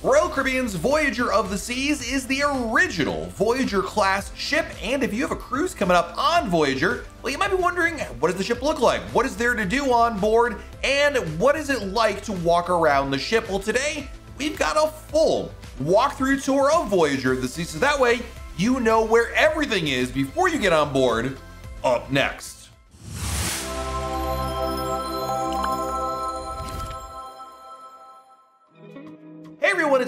Royal Caribbean's Voyager of the Seas is the original Voyager class ship, and if you have a cruise coming up on Voyager, well, you might be wondering what does the ship look like? What is there to do on board? And what is it like to walk around the ship? Well, today we've got a full walkthrough tour of Voyager of the Seas, so that way you know where everything is before you get on board. Up next.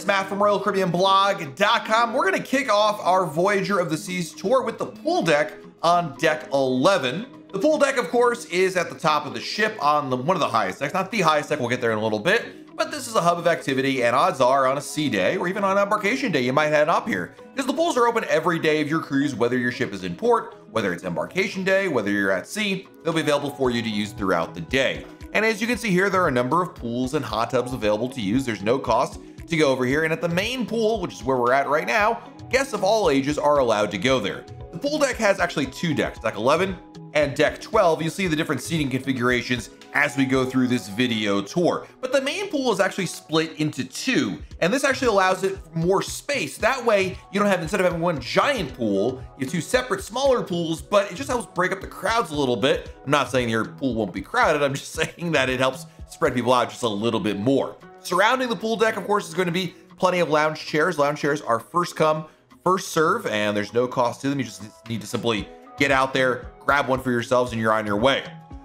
It's Matt from RoyalCaribbeanBlog.com. We're going to kick off our Voyager of the Seas tour with the pool deck on deck 11. The pool deck, of course, is at the top of the ship on the, one of the highest decks. Not the highest deck, we'll get there in a little bit, but this is a hub of activity, and odds are on a sea day or even on embarkation day, you might head up here because the pools are open every day of your cruise, whether your ship is in port, whether it's embarkation day, whether you're at sea, they'll be available for you to use throughout the day. And as you can see here, there are a number of pools and hot tubs available to use. There's no cost to go over here. And at the main pool, which is where we're at right now, guests of all ages are allowed to go there. The pool deck has actually two decks, deck 11 and deck 12. You'll see the different seating configurations as we go through this video tour. But the main pool is actually split into two, and this actually allows it more space. That way, you don't have, instead of having one giant pool, you have two separate smaller pools, but it just helps break up the crowds a little bit. I'm not saying your pool won't be crowded, I'm just saying that it helps spread people out just a little bit more. Surrounding the pool deck, of course, is going to be plenty of lounge chairs. Lounge chairs are first come, first serve, and there's no cost to them. You just need to simply get out there, grab one for yourselves, and you're on your way.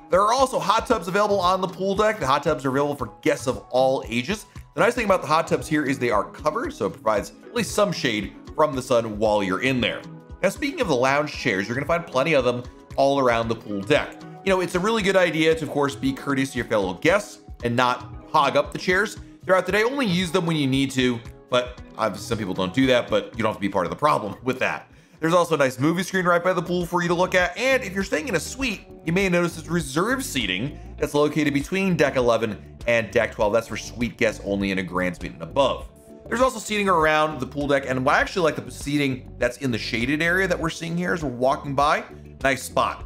There are also hot tubs available on the pool deck. The hot tubs are available for guests of all ages. The nice thing about the hot tubs here is they are covered, so it provides at least some shade from the sun while you're in there. Now, speaking of the lounge chairs, you're gonna find plenty of them all around the pool deck. You know, it's a really good idea to, of course, be courteous to your fellow guests and not hog up the chairs throughout the day. Only use them when you need to, but obviously some people don't do that, but you don't have to be part of the problem with that. There's also a nice movie screen right by the pool for you to look at, and if you're staying in a suite, you may notice there's reserve seating that's located between deck 11 and deck 12. That's for suite guests only in a grand suite and above. There's also seating around the pool deck, and I actually like the seating that's in the shaded area that we're seeing here as we're walking by. Nice spot.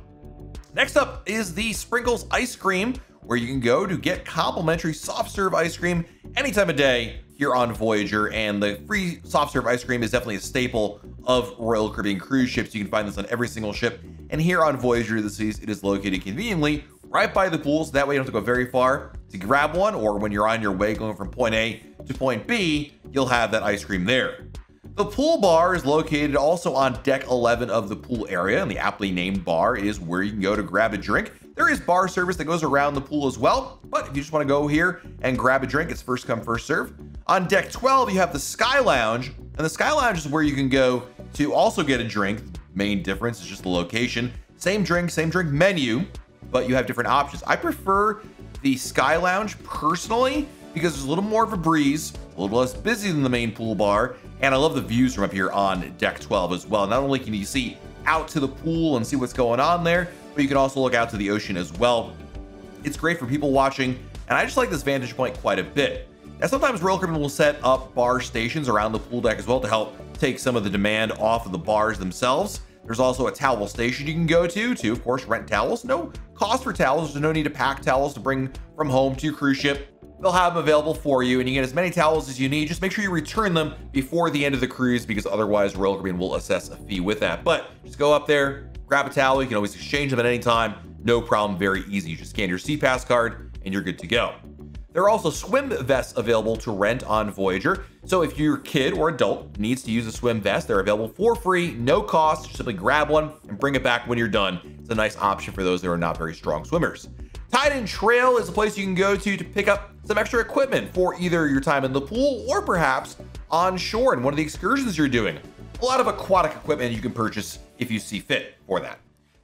Next up is the Sprinkles Ice Cream, where you can go to get complimentary soft serve ice cream any time of day here on Voyager. And the free soft serve ice cream is definitely a staple of Royal Caribbean cruise ships. You can find this on every single ship. And here on Voyager of the Seas, it is located conveniently right by the pools. That way you don't have to go very far to grab one, or when you're on your way going from point A to point B, you'll have that ice cream there. The pool bar is located also on deck 11 of the pool area, and the aptly named bar is where you can go to grab a drink. There is bar service that goes around the pool as well, but if you just want to go here and grab a drink, it's first come, first serve. On deck 12, you have the Sky Lounge, and the Sky Lounge is where you can go to also get a drink. Main difference is just the location. Same drink, same drink menu, but you have different options. I prefer the Sky Lounge personally because there's a little more of a breeze, a little less busy than the main pool bar, and I love the views from up here on deck 12 as well. Not only can you see out to the pool and see what's going on there, but you can also look out to the ocean as well. It's great for people watching, and I just like this vantage point quite a bit. Now, sometimes Royal Caribbean will set up bar stations around the pool deck as well to help take some of the demand off of the bars themselves. There's also a towel station you can go to to, of course, rent towels. No cost for towels. There's no need to pack towels to bring from home to your cruise ship. They'll have them available for you, and you get as many towels as you need. Just make sure you return them before the end of the cruise because otherwise Royal Caribbean will assess a fee with that. But just go up there, grab a towel. You can always exchange them at any time. No problem. Very easy. You just scan your SeaPass card and you're good to go. There are also swim vests available to rent on Voyager. So if your kid or adult needs to use a swim vest, they're available for free, no cost. Just simply grab one and bring it back when you're done. It's a nice option for those that are not very strong swimmers. Tide Trail is a place you can go to to pick up some extra equipment for either your time in the pool or perhaps on shore in one of the excursions you're doing. A lot of aquatic equipment you can purchase if you see fit for that.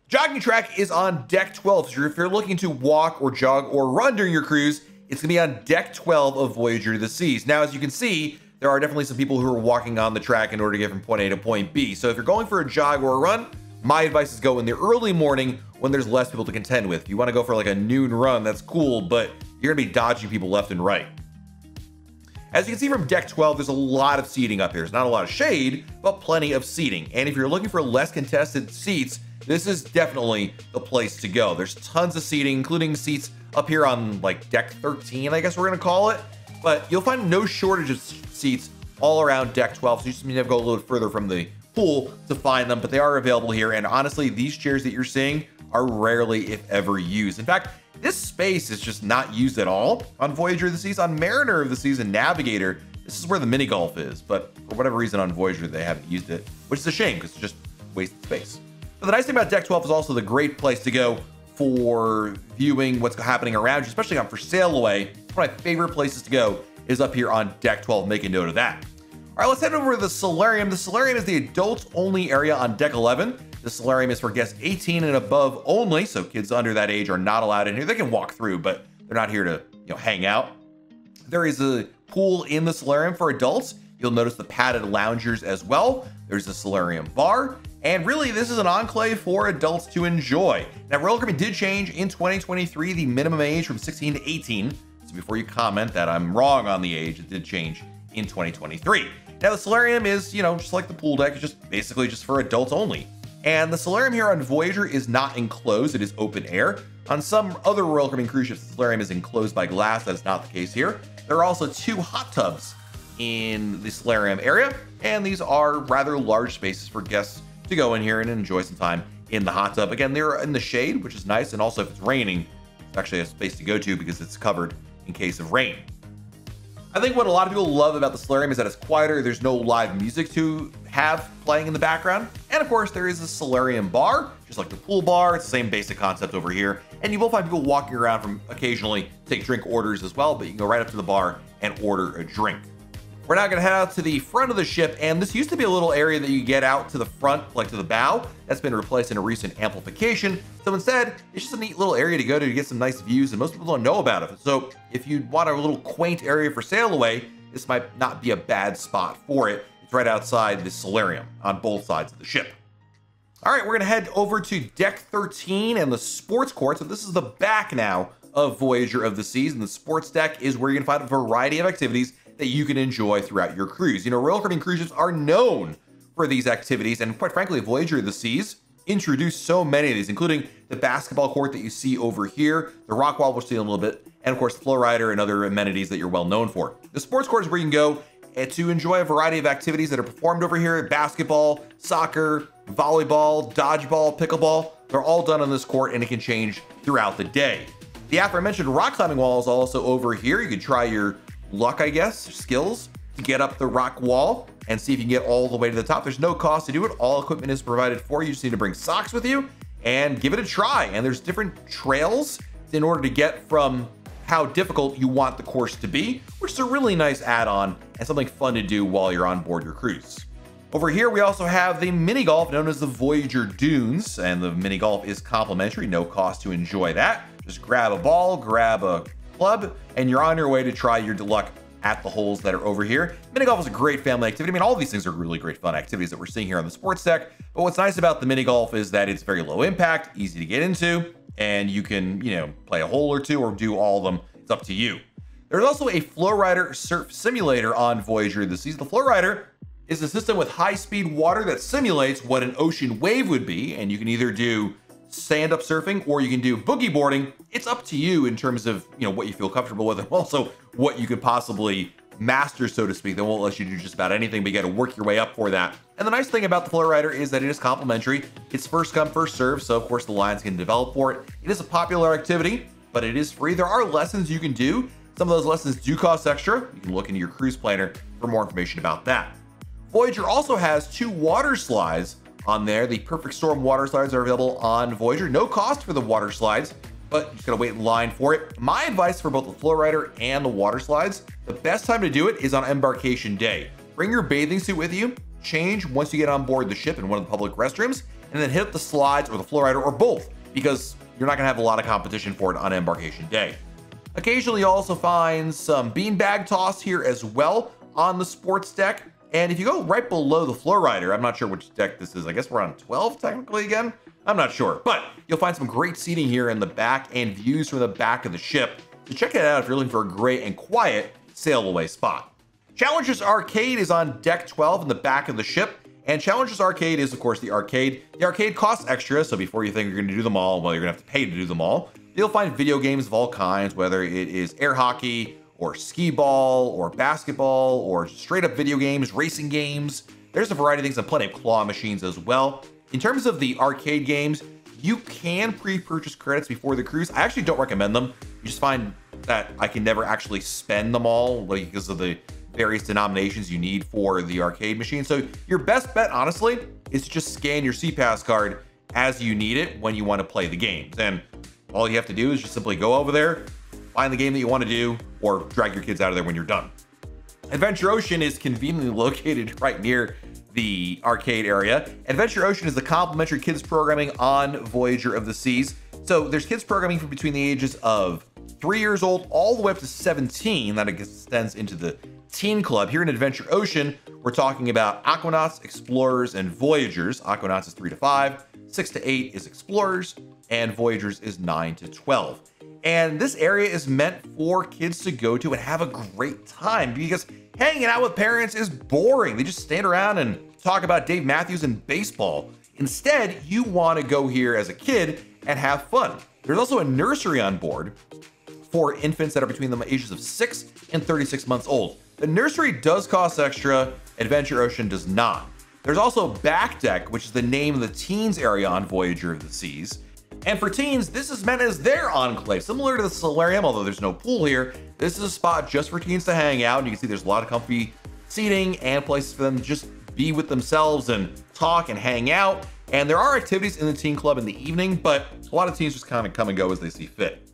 Jogging track is on deck 12, so if you're looking to walk or jog or run during your cruise, it's gonna be on deck 12 of Voyager to the Seas. Now, as you can see, there are definitely some people who are walking on the track in order to get from point A to point B. So if you're going for a jog or a run, my advice is go in the early morning when there's less people to contend with. You want to go for like a noon run, that's cool, but you're gonna be dodging people left and right. As you can see from deck 12, there's a lot of seating up here. There's not a lot of shade, but plenty of seating. And if you're looking for less contested seats, this is definitely the place to go. There's tons of seating, including seats up here on like deck 13, I guess we're gonna call it. but you'll find no shortage of seats all around deck 12. So you just need to go a little further from the pool to find them, but they are available here. And honestly, these chairs that you're seeing are rarely, if ever, used. In fact, this space is just not used at all on Voyager of the Seas. On Mariner of the Seas and Navigator, this is where the mini golf is, but for whatever reason on Voyager, they haven't used it, which is a shame because it's just wasted space. But the nice thing about Deck 12 is also the great place to go for viewing what's happening around you, especially on for sail away. One of my favorite places to go is up here on Deck 12. Make a note of that. All right, let's head over to the Solarium. The Solarium is the adults only area on Deck 11. The Solarium is for guests 18 and above only, so kids under that age are not allowed in here. They can walk through, but they're not here to you know hang out. There is a pool in the Solarium for adults. You'll notice the padded loungers as well. There's a Solarium bar, and really, this is an enclave for adults to enjoy. Now, Royal Caribbean did change in 2023 the minimum age from 16 to 18. So before you comment that I'm wrong on the age, it did change in 2023. Now, the solarium is, you know, just like the pool deck, it's just basically just for adults only. And the solarium here on Voyager is not enclosed, it is open air. On some other Royal Caribbean cruise ships, the solarium is enclosed by glass. That is not the case here. There are also two hot tubs in the solarium area, and these are rather large spaces for guests to go in here and enjoy some time in the hot tub. Again, they're in the shade, which is nice, and also if it's raining, it's actually a space to go to because it's covered in case of rain. I think what a lot of people love about the solarium is that it's quieter. There's no live music to have playing in the background. And of course, there is a solarium bar, just like the pool bar. It's the same basic concept over here. And you will find people walking around from occasionally take drink orders as well, but you can go right up to the bar and order a drink. We're now going to head out to the front of the ship, and this used to be a little area that you get out to the front, like to the bow. That's been replaced in a recent amplification. So instead, it's just a neat little area to go to to get some nice views, and most people don't know about it. So if you want a little quaint area for sail away, this might not be a bad spot for it. It's right outside the solarium on both sides of the ship. All right, we're gonna head over to deck 13 and the sports court. So this is the back now of Voyager of the Seas, and the sports deck is where you're gonna find a variety of activities that you can enjoy throughout your cruise. You know, Royal Caribbean cruises are known for these activities, and quite frankly, Voyager of the Seas introduced so many of these, including the basketball court that you see over here, the rock wall, we'll see in a little bit, and of course, the flow rider and other amenities that you're well known for. The sports court is where you can go eh, to enjoy a variety of activities that are performed over here basketball, soccer, volleyball, dodgeball, pickleball. They're all done on this court and it can change throughout the day. The aforementioned rock climbing wall is also over here. You can try your luck, I guess, skills to get up the rock wall and see if you can get all the way to the top. There's no cost to do it. All equipment is provided for you. You just need to bring socks with you and give it a try. And there's different trails in order to get from how difficult you want the course to be, which is a really nice add-on and something fun to do while you're on board your cruise. Over here, we also have the mini golf known as the Voyager Dunes, and the mini golf is complimentary, no cost to enjoy that. Just grab a ball, grab a club, and you're on your way to try your luck at the holes that are over here. Mini golf is a great family activity. I mean, all of these things are really great fun activities that we're seeing here on the sports deck. But what's nice about the mini golf is that it's very low impact, easy to get into, and you can, you know, play a hole or two or do all of them. It's up to you. There's also a Flow Rider Surf Simulator on Voyager this season. The Flow Rider is a system with high-speed water that simulates what an ocean wave would be, and you can either do stand-up surfing or you can do boogie boarding. It's up to you in terms of you know what you feel comfortable with and also what you could possibly master, so to speak. They won't let you do just about anything, but you got to work your way up for that. And the nice thing about the Flow Rider is that it is complimentary. It's first come, first serve, so of course the lines can develop for it. It is a popular activity, but it is free. There are lessons you can do. Some of those lessons do cost extra. You can look into your cruise planner for more information about that. Voyager also has two water slides on there. The Perfect Storm water slides are available on Voyager. No cost for the water slides, but you just gotta wait in line for it. My advice for both the Flow Rider and the water slides, the best time to do it is on embarkation day. Bring your bathing suit with you, change once you get on board the ship in one of the public restrooms, and then hit up the slides or the Flow Rider or both, because you're not gonna have a lot of competition for it on embarkation day. Occasionally, you also find some beanbag toss here as well on the sports deck. And if you go right below the Flow Rider, I'm not sure which deck this is. I guess we're on 12 technically again. I'm not sure, but you'll find some great seating here in the back and views from the back of the ship. So check it out if you're looking for a great and quiet sail away spot. Challenger's Arcade is on deck 12 in the back of the ship. And Challenger's Arcade is, of course, the arcade. The arcade costs extra, so before you think you're going to do them all, well, you're going to have to pay to do them all. You'll find video games of all kinds, whether it is air hockey or skee ball or basketball or straight up video games, racing games. There's a variety of things and plenty of claw machines as well. In terms of the arcade games, you can pre-purchase credits before the cruise. I actually don't recommend them. You just find that I can never actually spend them all because of the various denominations you need for the arcade machine. So your best bet, honestly, is to just scan your SeaPass card as you need it when you want to play the games. And all you have to do is just simply go over there, find the game that you want to do, or drag your kids out of there when you're done. Adventure Ocean is conveniently located right near the arcade area. Adventure Ocean is the complimentary kids programming on Voyager of the Seas. So there's kids programming from between the ages of three years old all the way up to 17 that extends into the teen club. Here in Adventure Ocean, we're talking about Aquanauts, Explorers, and Voyagers. Aquanauts is three to five, six to eight is Explorers, and Voyagers is nine to 12. And this area is meant for kids to go to and have a great time because hanging out with parents is boring. They just stand around and talk about Dave Matthews and baseball. Instead, you want to go here as a kid and have fun. There's also a nursery on board for infants that are between the ages of 6 and 36 months old. The nursery does cost extra, Adventure Ocean does not. There's also Back Deck, which is the name of the teens area on Voyager of the Seas. And for teens, this is meant as their enclave, similar to the solarium, although there's no pool here. This is a spot just for teens to hang out, and you can see there's a lot of comfy seating and places for them to just be with themselves and talk and hang out. And there are activities in the teen club in the evening, but a lot of teens just kind of come and go as they see fit.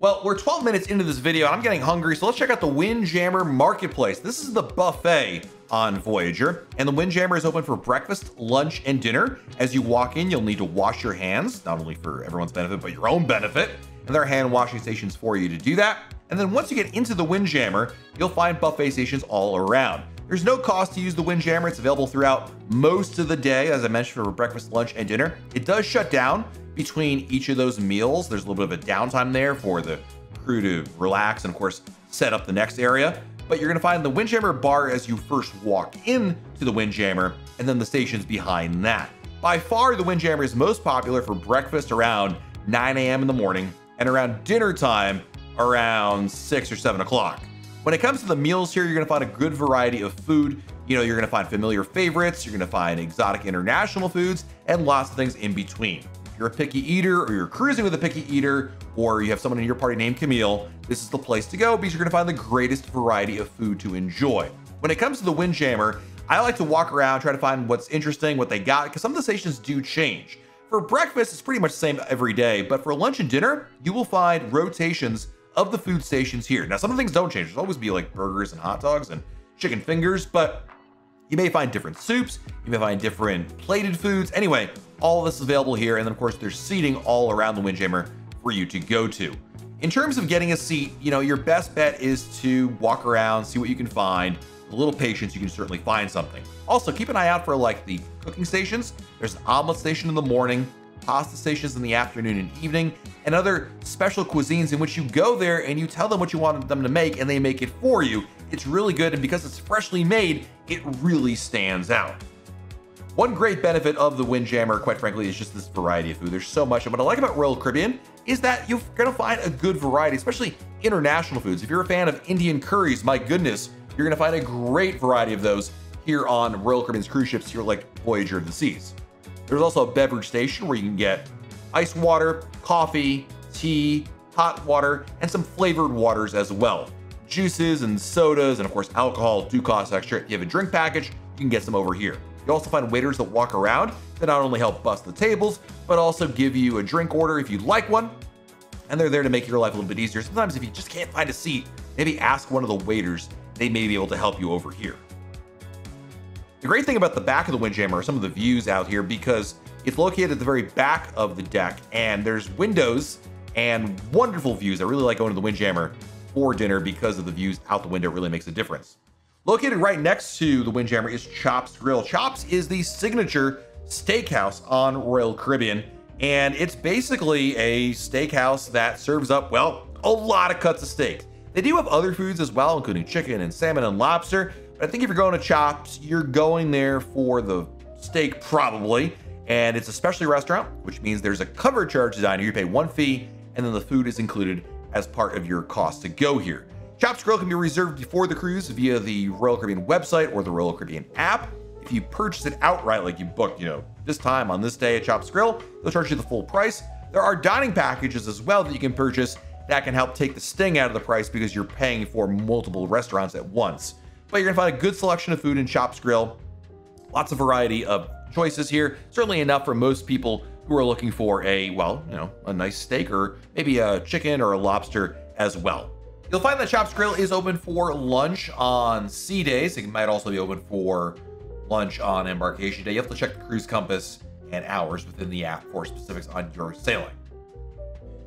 Well, we're 12 minutes into this video and I'm getting hungry, so let's check out the Windjammer Marketplace. This is the buffet on Voyager, and the Windjammer is open for breakfast, lunch, and dinner. As you walk in, you'll need to wash your hands, not only for everyone's benefit, but your own benefit. And there are hand washing stations for you to do that. And then once you get into the Windjammer, you'll find buffet stations all around. There's no cost to use the Windjammer. It's available throughout most of the day, as I mentioned, for breakfast, lunch, and dinner. It does shut down between each of those meals. There's a little bit of a downtime there for the crew to relax and, of course, set up the next area. But you're going to find the Windjammer bar as you first walk in to the Windjammer, and then the stations behind that. By far, the Windjammer is most popular for breakfast around 9 a.m. in the morning and around dinner time around 6 or 7 o'clock. When it comes to the meals here, you're going to find a good variety of food. You know, you're going to find familiar favorites, you're going to find exotic international foods, and lots of things in between you're a picky eater or you're cruising with a picky eater or you have someone in your party named Camille, this is the place to go because you're gonna find the greatest variety of food to enjoy. When it comes to the Windjammer, I like to walk around, try to find what's interesting, what they got, because some of the stations do change. For breakfast, it's pretty much the same every day, but for lunch and dinner, you will find rotations of the food stations here. Now, some of the things don't change. There's always be like burgers and hot dogs and chicken fingers, but you may find different soups, you may find different plated foods. Anyway, all this is available here. And then of course there's seating all around the Windjammer for you to go to. In terms of getting a seat, you know, your best bet is to walk around, see what you can find. a little patience, you can certainly find something. Also, keep an eye out for like the cooking stations. There's an omelet station in the morning, pasta stations in the afternoon and evening, and other special cuisines in which you go there and you tell them what you want them to make and they make it for you. It's really good, and because it's freshly made, it really stands out. One great benefit of the Windjammer, quite frankly, is just this variety of food. There's so much. And what I like about Royal Caribbean is that you're gonna find a good variety, especially international foods. If you're a fan of Indian curries, my goodness, you're gonna find a great variety of those here on Royal Caribbean's cruise ships here like Voyager of the Seas. There's also a beverage station where you can get ice water, coffee, tea, hot water, and some flavored waters as well. Juices and sodas, and of course, alcohol do cost extra. If you have a drink package, you can get some over here. You also find waiters that walk around that not only help bust the tables, but also give you a drink order if you'd like one. And they're there to make your life a little bit easier. Sometimes if you just can't find a seat, maybe ask one of the waiters. They may be able to help you over here. The great thing about the back of the Windjammer are some of the views out here because it's located at the very back of the deck and there's windows and wonderful views. I really like going to the Windjammer for dinner because of the views out the window it really makes a difference. Located right next to the Windjammer is Chops Grill. Chops is the signature steakhouse on Royal Caribbean, and it's basically a steakhouse that serves up, well, a lot of cuts of steak. They do have other foods as well, including chicken and salmon and lobster, I think if you're going to Chops, you're going there for the steak probably, and it's a specialty restaurant, which means there's a cover charge here. You pay one fee, and then the food is included as part of your cost to go here. Chops Grill can be reserved before the cruise via the Royal Caribbean website or the Royal Caribbean app. If you purchase it outright, like you book, you know, this time on this day at Chops Grill, they'll charge you the full price. There are dining packages as well that you can purchase that can help take the sting out of the price because you're paying for multiple restaurants at once. But you're gonna find a good selection of food in Chops Grill. Lots of variety of choices here. Certainly enough for most people who are looking for a, well, you know, a nice steak or maybe a chicken or a lobster as well. You'll find that Chops Grill is open for lunch on sea days. It might also be open for lunch on embarkation day. You have to check the cruise compass and hours within the app for specifics on your sailing.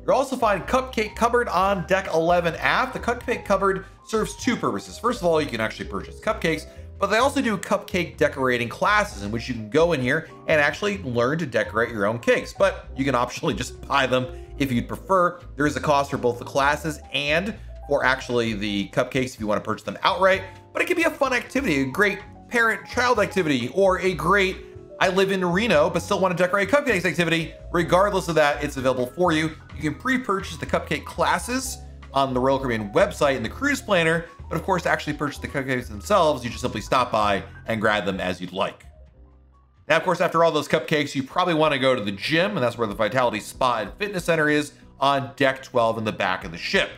You'll also find Cupcake Cupboard on Deck 11 app. The Cupcake Cupboard serves two purposes. First of all, you can actually purchase cupcakes, but they also do cupcake decorating classes in which you can go in here and actually learn to decorate your own cakes. But you can optionally just buy them if you'd prefer. There is a cost for both the classes and for actually the cupcakes if you want to purchase them outright. But it can be a fun activity, a great parent-child activity, or a great I live in Reno but still want to decorate cupcakes activity. Regardless of that, it's available for you. You can pre-purchase the cupcake classes on the Royal Caribbean website in the cruise planner, but of course to actually purchase the cupcakes themselves, you just simply stop by and grab them as you'd like. Now, of course, after all those cupcakes, you probably want to go to the gym, and that's where the Vitality Spa and Fitness Center is on deck 12 in the back of the ship.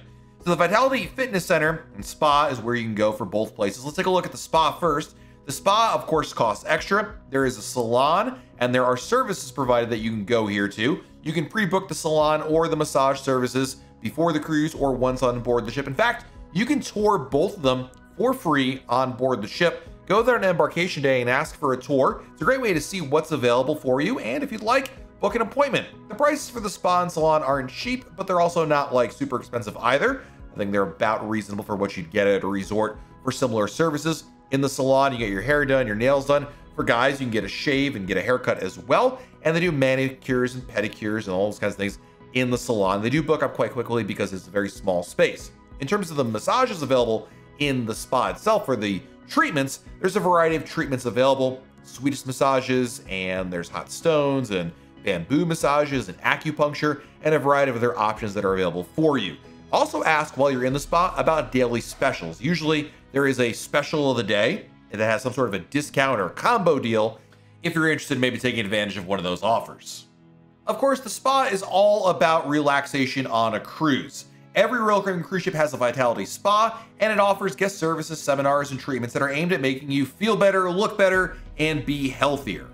So the Vitality Fitness Center and Spa is where you can go for both places. Let's take a look at the spa first. The spa, of course, costs extra. There is a salon, and there are services provided that you can go here to. You can pre-book the salon or the massage services before the cruise or once on board the ship. In fact, you can tour both of them for free on board the ship. Go there on embarkation day and ask for a tour. It's a great way to see what's available for you, and if you'd like, book an appointment. The prices for the spa and salon aren't cheap, but they're also not like super expensive either. I think they're about reasonable for what you'd get at a resort for similar services. In the salon, you get your hair done, your nails done. For guys, you can get a shave and get a haircut as well. And they do manicures and pedicures and all those kinds of things in the salon. They do book up quite quickly because it's a very small space. In terms of the massages available in the spa itself for the treatments, there's a variety of treatments available. Swedish massages, and there's hot stones and bamboo massages and acupuncture, and a variety of other options that are available for you. Also ask while you're in the spa about daily specials. Usually there is a special of the day that has some sort of a discount or combo deal if you're interested in maybe taking advantage of one of those offers. Of course, the spa is all about relaxation on a cruise. Every Royal Caribbean cruise ship has a Vitality Spa, and it offers guest services, seminars, and treatments that are aimed at making you feel better, look better, and be healthier.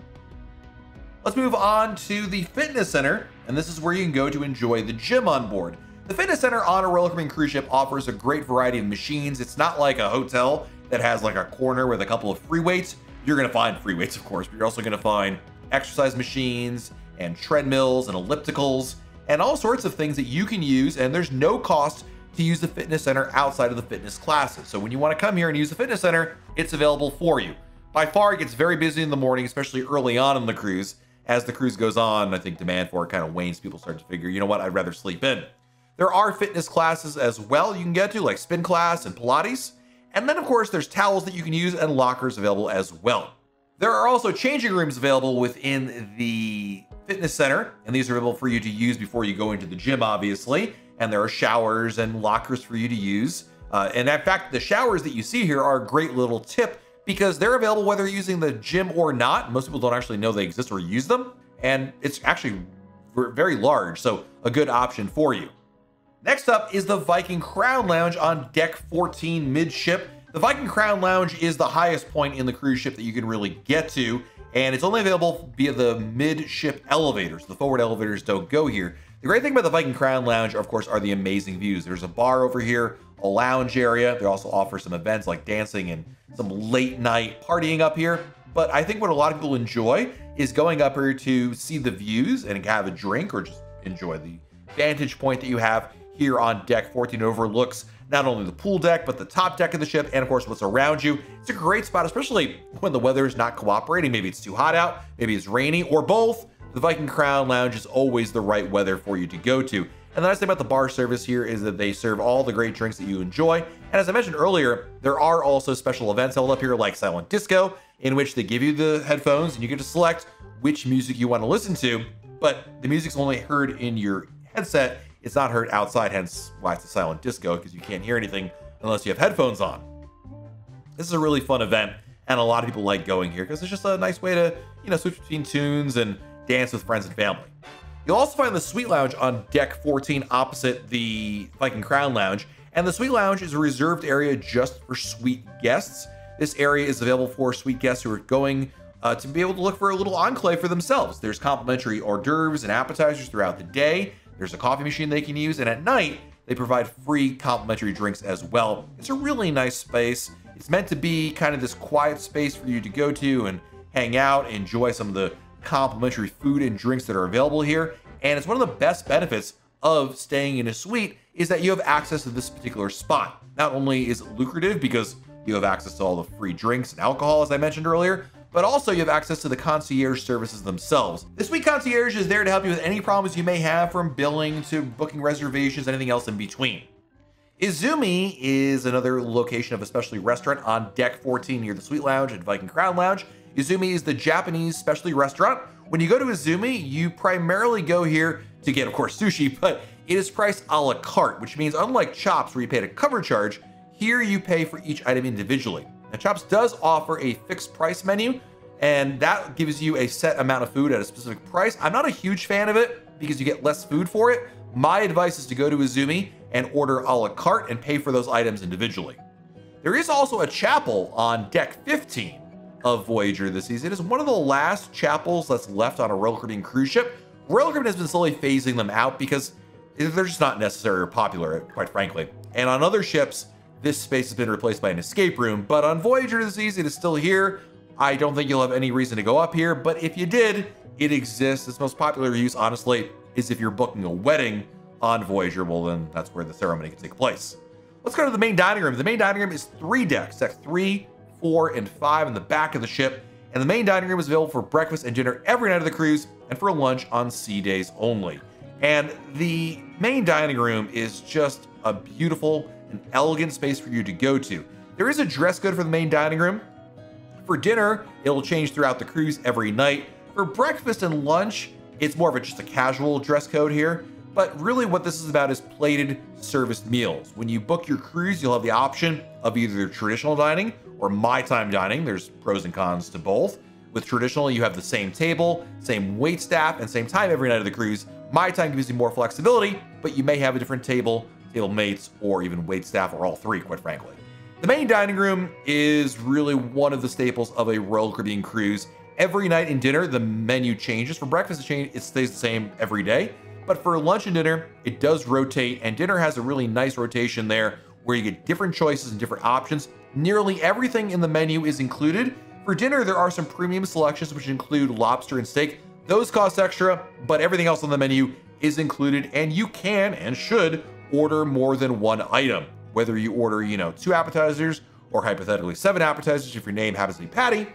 Let's move on to the fitness center, and this is where you can go to enjoy the gym on board. The fitness center on a Royal Caribbean cruise ship offers a great variety of machines. It's not like a hotel that has like a corner with a couple of free weights. You're gonna find free weights, of course, but you're also gonna find exercise machines and treadmills and ellipticals and all sorts of things that you can use. And there's no cost to use the fitness center outside of the fitness classes. So when you want to come here and use the fitness center, it's available for you. By far, it gets very busy in the morning, especially early on in the cruise. As the cruise goes on, I think demand for it kind of wanes. People start to figure, you know what, I'd rather sleep in. There are fitness classes as well you can get to, like spin class and Pilates. And then, of course, there's towels that you can use and lockers available as well. There are also changing rooms available within the fitness center, and these are available for you to use before you go into the gym, obviously. And there are showers and lockers for you to use. Uh, and in fact, the showers that you see here are a great little tip because they're available whether you're using the gym or not. Most people don't actually know they exist or use them. And it's actually very large, so a good option for you. Next up is the Viking Crown Lounge on deck 14 midship. The Viking Crown Lounge is the highest point in the cruise ship that you can really get to, and it's only available via the midship elevators. The forward elevators don't go here. The great thing about the Viking Crown Lounge, of course, are the amazing views. There's a bar over here, a lounge area. They also offer some events like dancing and some late night partying up here. But I think what a lot of people enjoy is going up here to see the views and have a drink or just enjoy the vantage point that you have here on deck 14 overlooks not only the pool deck, but the top deck of the ship, and of course, what's around you. It's a great spot, especially when the weather is not cooperating. Maybe it's too hot out, maybe it's rainy, or both. The Viking Crown Lounge is always the right weather for you to go to. And the nice thing about the bar service here is that they serve all the great drinks that you enjoy. And as I mentioned earlier, there are also special events held up here like Silent Disco, in which they give you the headphones and you get to select which music you want to listen to. But the music's only heard in your headset it's not heard outside, hence why it's a silent disco, because you can't hear anything unless you have headphones on. This is a really fun event, and a lot of people like going here because it's just a nice way to, you know, switch between tunes and dance with friends and family. You'll also find the Suite Lounge on deck 14 opposite the Viking Crown Lounge, and the Suite Lounge is a reserved area just for suite guests. This area is available for suite guests who are going uh, to be able to look for a little enclave for themselves. There's complimentary hors d'oeuvres and appetizers throughout the day. There's a coffee machine they can use, and at night, they provide free complimentary drinks as well. It's a really nice space. It's meant to be kind of this quiet space for you to go to and hang out, enjoy some of the complimentary food and drinks that are available here. And it's one of the best benefits of staying in a suite is that you have access to this particular spot. Not only is it lucrative because you have access to all the free drinks and alcohol, as I mentioned earlier, but also you have access to the concierge services themselves. This suite concierge is there to help you with any problems you may have from billing to booking reservations, anything else in between. Izumi is another location of a specialty restaurant on deck 14 near the Suite Lounge and Viking Crown Lounge. Izumi is the Japanese specialty restaurant. When you go to Izumi, you primarily go here to get, of course, sushi, but it is priced a la carte, which means unlike Chops where you pay a cover charge, here you pay for each item individually. Now, Chops does offer a fixed price menu, and that gives you a set amount of food at a specific price. I'm not a huge fan of it because you get less food for it. My advice is to go to Izumi and order a la carte and pay for those items individually. There is also a chapel on deck 15 of Voyager this season. It is one of the last chapels that's left on a Royal Caribbean cruise ship. Royal Caribbean has been slowly phasing them out because they're just not necessary or popular, quite frankly. And on other ships, this space has been replaced by an escape room, but on Voyager this season, it is still here. I don't think you'll have any reason to go up here, but if you did, it exists. Its most popular use, honestly, is if you're booking a wedding on Voyager. Well, then that's where the ceremony can take place. Let's go to the main dining room. The main dining room is three decks, decks three, four, and five in the back of the ship. And the main dining room is available for breakfast and dinner every night of the cruise and for lunch on sea days only. And the main dining room is just a beautiful and elegant space for you to go to. There is a dress code for the main dining room. For dinner, it'll change throughout the cruise every night. For breakfast and lunch, it's more of a, just a casual dress code here. But really what this is about is plated serviced meals. When you book your cruise, you'll have the option of either traditional dining or my time dining. There's pros and cons to both. With traditional, you have the same table, same wait staff, and same time every night of the cruise. My time gives you more flexibility, but you may have a different table, table mates, or even wait staff, or all three, quite frankly. The main dining room is really one of the staples of a Royal Caribbean cruise. Every night in dinner, the menu changes. For breakfast, it stays the same every day. But for lunch and dinner, it does rotate, and dinner has a really nice rotation there where you get different choices and different options. Nearly everything in the menu is included. For dinner, there are some premium selections which include lobster and steak. Those cost extra, but everything else on the menu is included, and you can and should order more than one item. Whether you order, you know, two appetizers or hypothetically seven appetizers if your name happens to be Patty,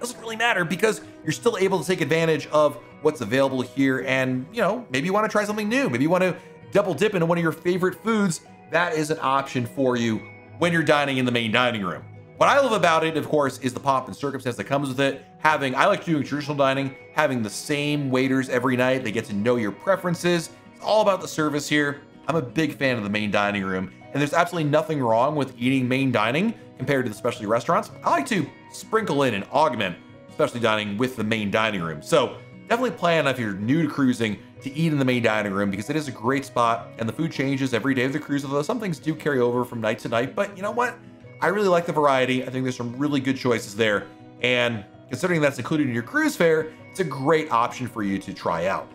doesn't really matter because you're still able to take advantage of what's available here. And, you know, maybe you want to try something new. Maybe you want to double dip into one of your favorite foods. That is an option for you when you're dining in the main dining room. What I love about it, of course, is the pomp and circumstance that comes with it. Having, I like doing traditional dining, having the same waiters every night. They get to know your preferences. It's all about the service here. I'm a big fan of the main dining room, and there's absolutely nothing wrong with eating main dining compared to the specialty restaurants. I like to sprinkle in and augment specialty dining with the main dining room. So definitely plan if you're new to cruising to eat in the main dining room because it is a great spot and the food changes every day of the cruise, although some things do carry over from night to night. But you know what? I really like the variety. I think there's some really good choices there. And considering that's included in your cruise fare, it's a great option for you to try out.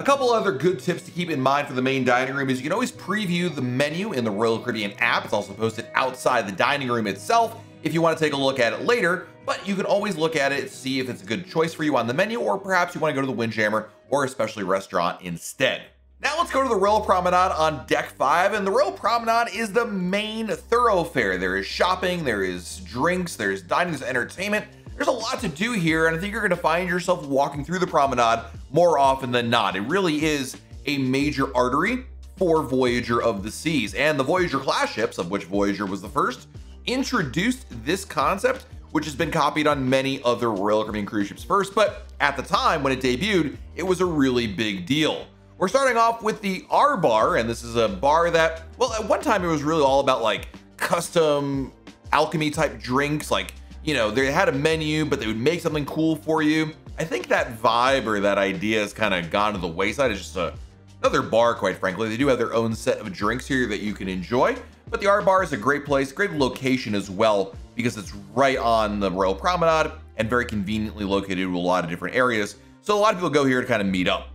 A couple other good tips to keep in mind for the main dining room is you can always preview the menu in the Royal Caribbean app. It's also posted outside the dining room itself if you want to take a look at it later, but you can always look at it, see if it's a good choice for you on the menu, or perhaps you want to go to the Windjammer or especially restaurant instead. Now let's go to the Royal Promenade on deck five, and the Royal Promenade is the main thoroughfare. There is shopping, there is drinks, there's dining, there's entertainment. There's a lot to do here, and I think you're gonna find yourself walking through the promenade more often than not. It really is a major artery for Voyager of the Seas, and the Voyager class ships, of which Voyager was the first, introduced this concept, which has been copied on many other Royal Caribbean cruise ships first, but at the time when it debuted, it was a really big deal. We're starting off with the R Bar, and this is a bar that, well, at one time it was really all about like custom alchemy type drinks. Like, you know, they had a menu, but they would make something cool for you. I think that vibe or that idea has kind of gone to the wayside. It's just a, another bar, quite frankly. They do have their own set of drinks here that you can enjoy, but the R Bar is a great place, great location as well, because it's right on the Royal Promenade and very conveniently located to a lot of different areas. So a lot of people go here to kind of meet up.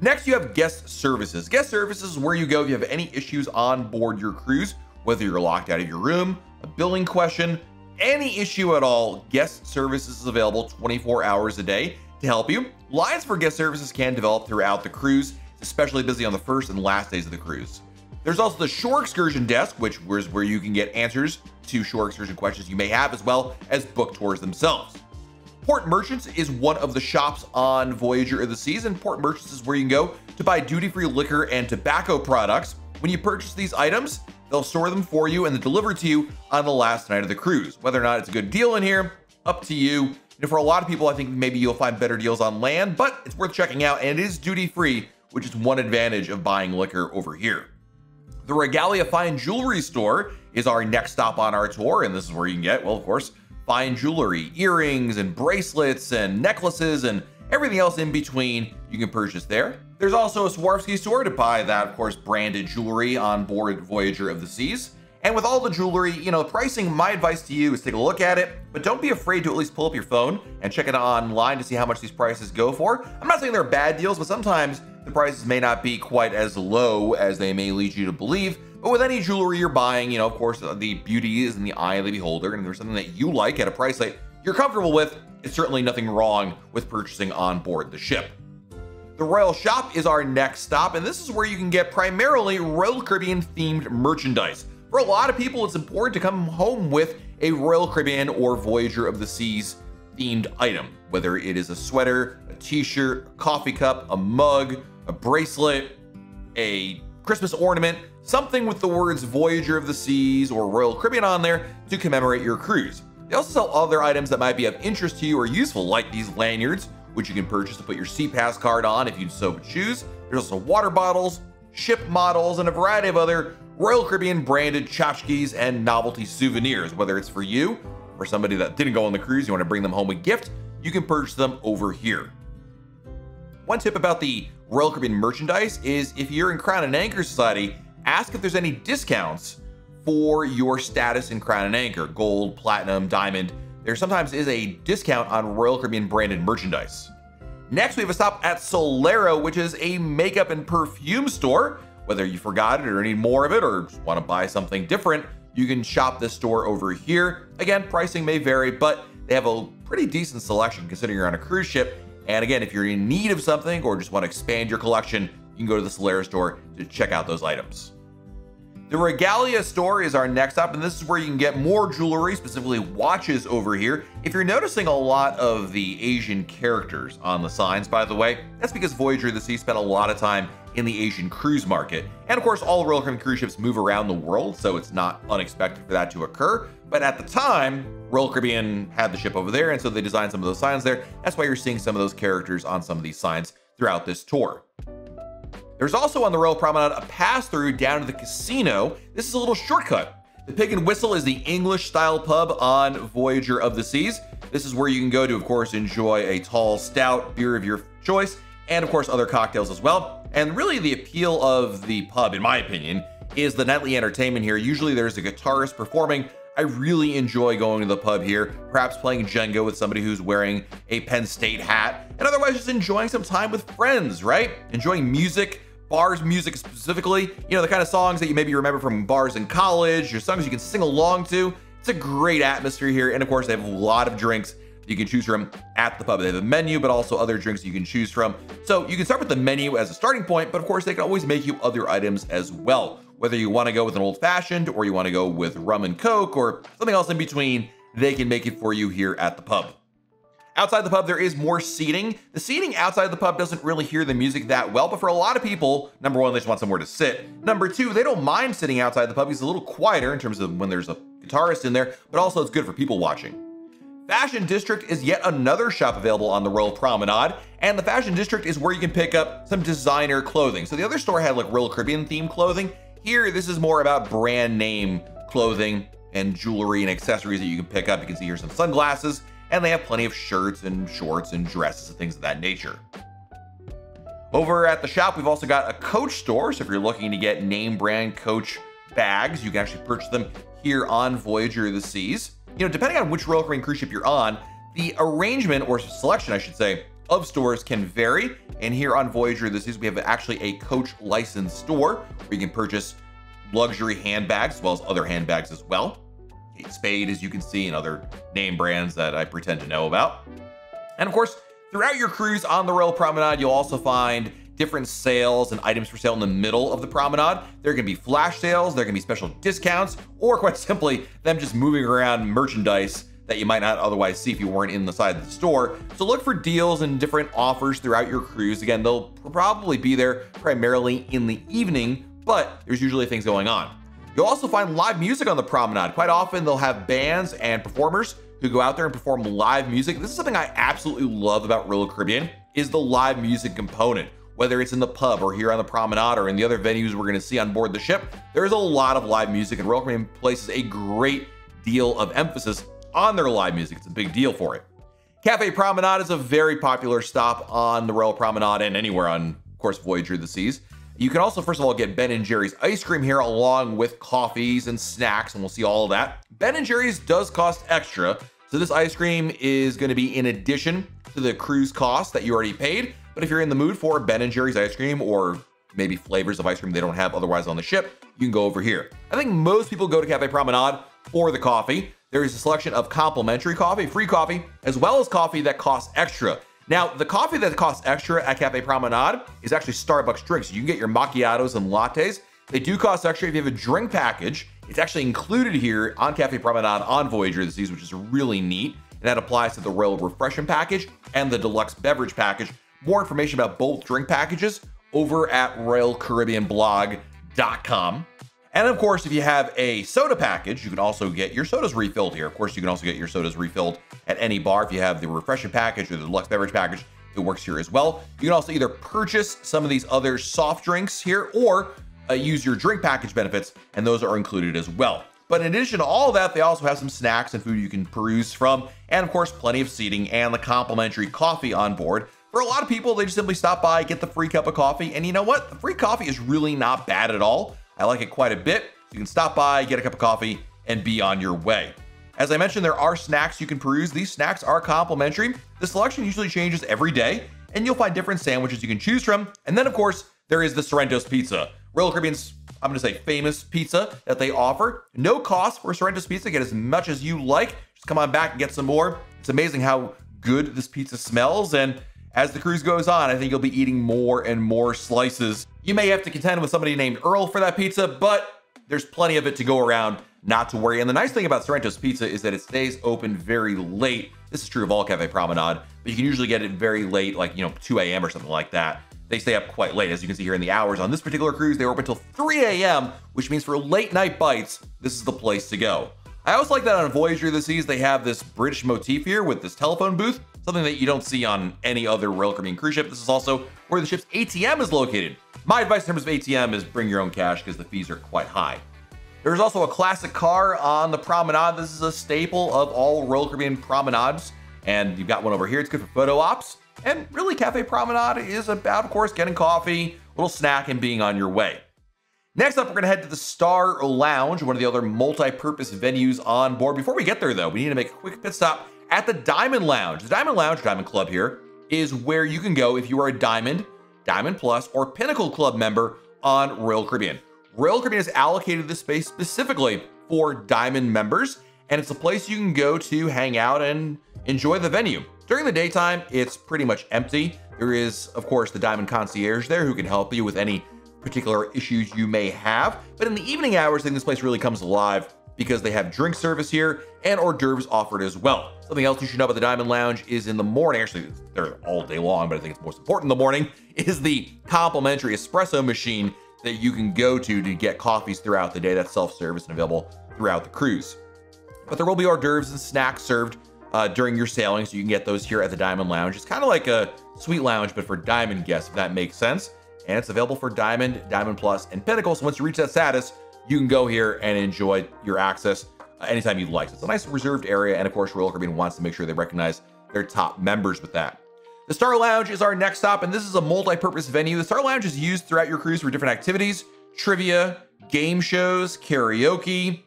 Next, you have guest services. Guest services is where you go if you have any issues on board your cruise, whether you're locked out of your room, a billing question, any issue at all, guest services is available 24 hours a day to help you. Lines for guest services can develop throughout the cruise, especially busy on the first and last days of the cruise. There's also the shore excursion desk, which is where you can get answers to shore excursion questions you may have, as well as book tours themselves. Port Merchants is one of the shops on Voyager of the Seas, and Port Merchants is where you can go to buy duty-free liquor and tobacco products. When you purchase these items, they'll store them for you and then deliver to you on the last night of the cruise. Whether or not it's a good deal in here, up to you. And for a lot of people, I think maybe you'll find better deals on land, but it's worth checking out, and it is duty-free, which is one advantage of buying liquor over here. The Regalia Fine Jewelry Store is our next stop on our tour, and this is where you can get, well, of course, fine jewelry, earrings and bracelets and necklaces and everything else in between you can purchase there. There's also a Swarovski store to buy that, of course, branded jewelry on board Voyager of the Seas. And with all the jewelry, you know, pricing, my advice to you is take a look at it, but don't be afraid to at least pull up your phone and check it online to see how much these prices go for. I'm not saying they're bad deals, but sometimes the prices may not be quite as low as they may lead you to believe. But with any jewelry you're buying, you know, of course, uh, the beauty is in the eye of the beholder, and if there's something that you like at a price that you're comfortable with, it's certainly nothing wrong with purchasing on board the ship. The Royal Shop is our next stop, and this is where you can get primarily Royal Caribbean themed merchandise. For a lot of people, it's important to come home with a Royal Caribbean or Voyager of the Seas themed item, whether it is a sweater, a t-shirt, a coffee cup, a mug, a bracelet, a Christmas ornament, something with the words Voyager of the Seas or Royal Caribbean on there to commemorate your cruise. They also sell other items that might be of interest to you or useful, like these lanyards, which you can purchase to put your SeaPass card on if you so choose. There's also water bottles, ship models, and a variety of other Royal Caribbean branded tchotchkes and novelty souvenirs. Whether it's for you or somebody that didn't go on the cruise, you want to bring them home a gift, you can purchase them over here. One tip about the Royal Caribbean merchandise is if you're in Crown and Anchor Society, ask if there's any discounts for your status in Crown and Anchor, gold, platinum, diamond. There sometimes is a discount on Royal Caribbean branded merchandise. Next, we have a stop at Solero, which is a makeup and perfume store. Whether you forgot it or need more of it or just want to buy something different, you can shop this store over here. Again, pricing may vary, but they have a pretty decent selection considering you're on a cruise ship and again, if you're in need of something or just want to expand your collection, you can go to the Solera store to check out those items. The Regalia store is our next stop, and this is where you can get more jewelry, specifically watches over here. If you're noticing a lot of the Asian characters on the signs, by the way, that's because Voyager of the Sea spent a lot of time in the Asian cruise market. And of course, all Royal Caribbean cruise ships move around the world, so it's not unexpected for that to occur. But at the time, Royal Caribbean had the ship over there, and so they designed some of those signs there. That's why you're seeing some of those characters on some of these signs throughout this tour. There's also on the Royal Promenade a pass-through down to the casino. This is a little shortcut. The Pig and Whistle is the English-style pub on Voyager of the Seas. This is where you can go to, of course, enjoy a tall, stout beer of your choice, and of course, other cocktails as well. And really the appeal of the pub, in my opinion, is the nightly entertainment here. Usually there's a guitarist performing. I really enjoy going to the pub here, perhaps playing Jenga with somebody who's wearing a Penn State hat, and otherwise just enjoying some time with friends, right? Enjoying music, bars music specifically, you know, the kind of songs that you maybe remember from bars in college, or songs you can sing along to. It's a great atmosphere here. And of course, they have a lot of drinks you can choose from at the pub. They have a menu, but also other drinks you can choose from. So you can start with the menu as a starting point, but of course, they can always make you other items as well. Whether you want to go with an old fashioned or you want to go with rum and coke or something else in between, they can make it for you here at the pub. Outside the pub, there is more seating. The seating outside the pub doesn't really hear the music that well, but for a lot of people, number one, they just want somewhere to sit. Number two, they don't mind sitting outside the pub. It's a little quieter in terms of when there's a guitarist in there, but also it's good for people watching. Fashion District is yet another shop available on the Royal Promenade, and the Fashion District is where you can pick up some designer clothing. So the other store had like Royal Caribbean themed clothing. Here, this is more about brand name clothing and jewelry and accessories that you can pick up. You can see here some sunglasses, and they have plenty of shirts and shorts and dresses and things of that nature. Over at the shop, we've also got a Coach store. So if you're looking to get name brand Coach bags, you can actually purchase them here on Voyager of the Seas. You know, depending on which Royal Caribbean cruise ship you're on, the arrangement or selection, I should say, of stores can vary. And here on Voyager of the Seas, we have actually a Coach licensed store where you can purchase luxury handbags as well as other handbags as well. Spade, as you can see, and other name brands that I pretend to know about. And of course, Throughout your cruise on the Royal Promenade, you'll also find different sales and items for sale in the middle of the promenade. There can be flash sales, there can be special discounts, or quite simply, them just moving around merchandise that you might not otherwise see if you weren't in the side of the store. So look for deals and different offers throughout your cruise. Again, they'll probably be there primarily in the evening, but there's usually things going on. You'll also find live music on the promenade. Quite often they'll have bands and performers who go out there and perform live music. This is something I absolutely love about Royal Caribbean is the live music component. Whether it's in the pub or here on the promenade or in the other venues we're gonna see on board the ship, there's a lot of live music and Royal Caribbean places a great deal of emphasis on their live music. It's a big deal for it. Cafe Promenade is a very popular stop on the Royal Promenade and anywhere on, of course, Voyager of the Seas. You can also, first of all, get Ben and Jerry's ice cream here along with coffees and snacks, and we'll see all of that. Ben and Jerry's does cost extra, so this ice cream is going to be in addition to the cruise cost that you already paid. But if you're in the mood for Ben and Jerry's ice cream or maybe flavors of ice cream they don't have otherwise on the ship, you can go over here. I think most people go to Cafe Promenade for the coffee. There is a selection of complimentary coffee, free coffee, as well as coffee that costs extra. Now, the coffee that costs extra at Cafe Promenade is actually Starbucks drinks. You can get your macchiatos and lattes. They do cost extra if you have a drink package. It's actually included here on Cafe Promenade on Voyager of the Seas, which is really neat. And that applies to the Royal Refreshment package and the Deluxe Beverage package. More information about both drink packages over at RoyalCaribbeanBlog.com. And of course, if you have a soda package, you can also get your sodas refilled here. Of course, you can also get your sodas refilled at any bar. If you have the refreshment package or the deluxe beverage package, it works here as well. You can also either purchase some of these other soft drinks here or uh, use your drink package benefits, and those are included as well. But in addition to all that, they also have some snacks and food you can peruse from, and of course, plenty of seating and the complimentary coffee on board. For a lot of people, they just simply stop by, get the free cup of coffee, and you know what? The free coffee is really not bad at all. I like it quite a bit. You can stop by, get a cup of coffee, and be on your way. As I mentioned, there are snacks you can peruse. These snacks are complimentary. The selection usually changes every day, and you'll find different sandwiches you can choose from. And then, of course, there is the Sorrento's Pizza, Royal Caribbean's, I'm gonna say famous pizza that they offer. No cost for Sorrento's Pizza. Get as much as you like. Just come on back and get some more. It's amazing how good this pizza smells. And as the cruise goes on, I think you'll be eating more and more slices. You may have to contend with somebody named Earl for that pizza, but there's plenty of it to go around, not to worry. And the nice thing about Sorrento's Pizza is that it stays open very late. This is true of all Cafe Promenade, but you can usually get it very late, like, you know, 2 a.m. or something like that. They stay up quite late. As you can see here in the hours on this particular cruise, they were open until 3 a.m., which means for late night bites, this is the place to go. I always like that on Voyager the Seas, they have this British motif here with this telephone booth, something that you don't see on any other Royal Caribbean cruise ship. This is also where the ship's ATM is located. My advice in terms of ATM is bring your own cash because the fees are quite high. There's also a classic car on the promenade. This is a staple of all Royal Caribbean promenades. And you've got one over here. It's good for photo ops. And really, Cafe Promenade is about, of course, getting coffee, a little snack, and being on your way. Next up, we're gonna head to the Star Lounge, one of the other multi-purpose venues on board. Before we get there though, we need to make a quick pit stop at the Diamond Lounge. The Diamond Lounge, Diamond Club here, is where you can go if you are a Diamond Diamond Plus, or Pinnacle Club member on Royal Caribbean. Royal Caribbean has allocated this space specifically for Diamond members, and it's a place you can go to hang out and enjoy the venue. During the daytime, it's pretty much empty. There is, of course, the Diamond Concierge there who can help you with any particular issues you may have. But in the evening hours, I think this place really comes alive because they have drink service here and hors d'oeuvres offered as well. Something else you should know about the Diamond Lounge is in the morning, actually, they're all day long, but I think it's most important in the morning, is the complimentary espresso machine that you can go to to get coffees throughout the day. That's self-service and available throughout the cruise. But there will be hors d'oeuvres and snacks served uh, during your sailing, so you can get those here at the Diamond Lounge. It's kind of like a suite lounge, but for Diamond guests, if that makes sense. And it's available for Diamond, Diamond Plus, and Pinnacle. So once you reach that status, you can go here and enjoy your access anytime you'd like. So it's a nice reserved area. And of course, Royal Caribbean wants to make sure they recognize their top members with that. The Star Lounge is our next stop, and this is a multi-purpose venue. The Star Lounge is used throughout your cruise for different activities, trivia, game shows, karaoke,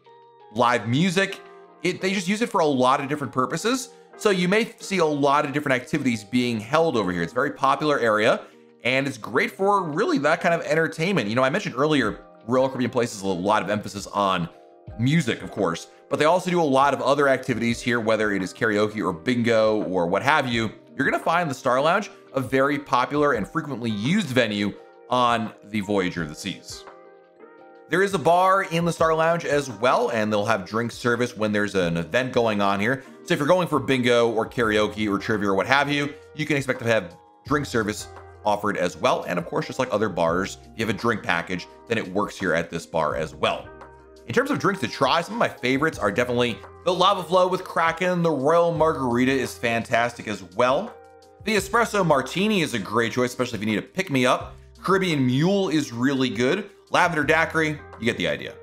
live music. It, they just use it for a lot of different purposes. So you may see a lot of different activities being held over here. It's a very popular area and it's great for really that kind of entertainment. You know, I mentioned earlier, Royal Caribbean places a lot of emphasis on music, of course, but they also do a lot of other activities here, whether it is karaoke or bingo or what have you. You're gonna find the Star Lounge a very popular and frequently used venue on the Voyager of the Seas. There is a bar in the Star Lounge as well, and they'll have drink service when there's an event going on here. So if you're going for bingo or karaoke or trivia or what have you, you can expect to have drink service offered as well. And of course, just like other bars, if you have a drink package, then it works here at this bar as well. In terms of drinks to try, some of my favorites are definitely the Lava Flow with Kraken. The Royal Margarita is fantastic as well. The Espresso Martini is a great choice, especially if you need a pick-me-up. Caribbean Mule is really good. Lavender Daiquiri, you get the idea. All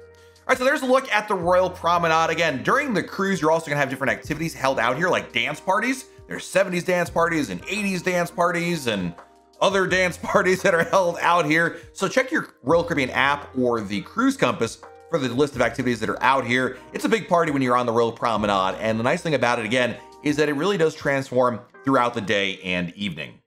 right, so there's a look at the Royal Promenade. Again, during the cruise, you're also gonna have different activities held out here, like dance parties. There's 70s dance parties and 80s dance parties and other dance parties that are held out here. So check your Royal Caribbean app or the Cruise Compass for the list of activities that are out here. It's a big party when you're on the Royal Promenade. And the nice thing about it, again, is that it really does transform throughout the day and evening.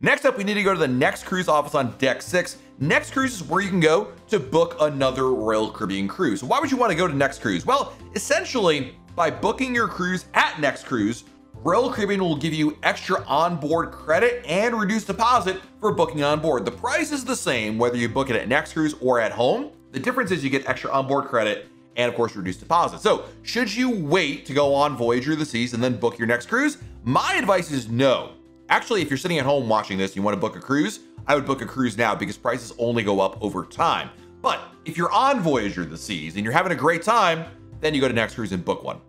Next up, we need to go to the Next Cruise office on deck six. Next Cruise is where you can go to book another Royal Caribbean cruise. Why would you want to go to Next Cruise? Well, essentially, by booking your cruise at Next Cruise, Royal Caribbean will give you extra onboard credit and reduced deposit for booking on board. The price is the same whether you book it at Next Cruise or at home. The difference is you get extra onboard credit and of course reduced deposit. So should you wait to go on Voyager of the Seas and then book your next cruise? My advice is no. Actually, if you're sitting at home watching this, you want to book a cruise, I would book a cruise now because prices only go up over time. But if you're on Voyager of the Seas and you're having a great time, then you go to Next Cruise and book one.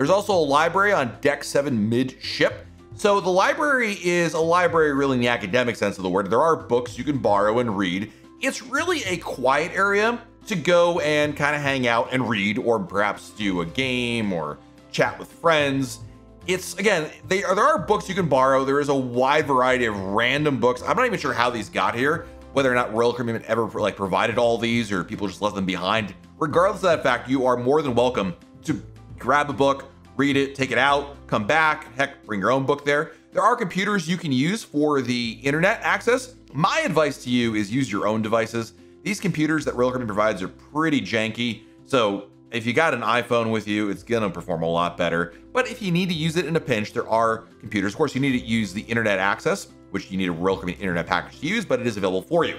There's also a library on deck seven midship. So the library is a library really in the academic sense of the word. There are books you can borrow and read. It's really a quiet area to go and kind of hang out and read or perhaps do a game or chat with friends it's again are there are books you can borrow there is a wide variety of random books i'm not even sure how these got here whether or not royal caribbean ever like provided all these or people just left them behind regardless of that fact you are more than welcome to grab a book read it take it out come back heck bring your own book there there are computers you can use for the internet access my advice to you is use your own devices these computers that caribbean provides are pretty janky so if you got an iPhone with you, it's gonna perform a lot better. But if you need to use it in a pinch, there are computers. Of course, you need to use the internet access, which you need a Caribbean internet package to use, but it is available for you.